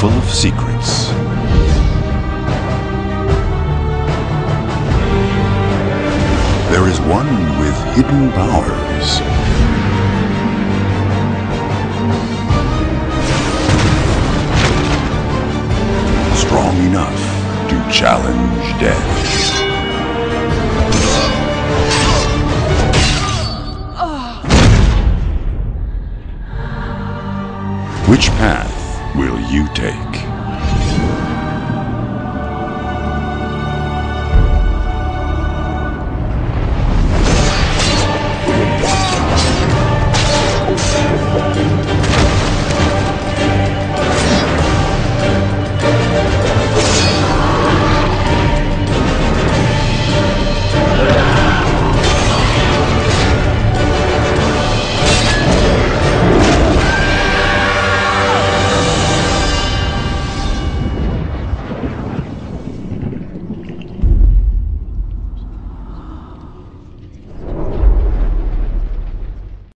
full of secrets. There is one with hidden powers. Strong enough to challenge death. Which path will you take?